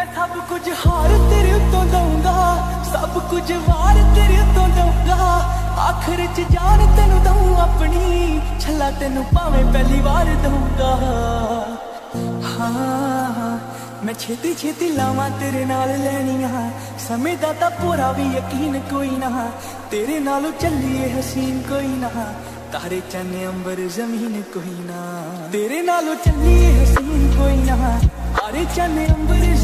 ਸਭ ਕੁਝ ਹਾਰ ਤੇਰੇ ਉੱਤੋਂ ਦਊਂਗਾ, ਸਭ ਕੁਝ ਵਾਰ ਤੇਰੇ ਉੱਤੋਂ ਦਊਂਗਾ। ਆਖਰ ਚ ਜਾਨ ਤੈਨੂੰ ਦਊਂ ਆਪਣੀ, ਛੱਲਾ ਤੈਨੂੰ ਭਾਵੇਂ ਪਹਿਲੀ ਵਾਰ ਦਊਂਗਾ। ਹਾਂ, ਮੈਂ ਛੇਤੀ ਛੇਤੀ ਲਾਵਾਂ ਤੇਰੇ ਨਾਲ ਲੈਣੀਆਂ, ਸਮੇਂ ਦਾ ਤਾਂ ਪੂਰਾ ਵੀ ਯਕੀਨ ਕੋਈ ਨਾ। ਤੇਰੇ ਨਾਲੋਂ ਚੱਲੀਏ ਹਸੀਨ ਕੋਈ ਨਾ, ਤਾਰੇ ਚੰਨ ਅੰਬਰ ਜ਼ਮੀਨ ਕੋਈ ਨਾ। ਤੇਰੇ ਨਾਲੋਂ ਚੱਲੀਏ ਹਸੀਨ ਕੋਈ ਨਾ, ਤਾਰੇ ਚੰਨ ਅੰਬਰ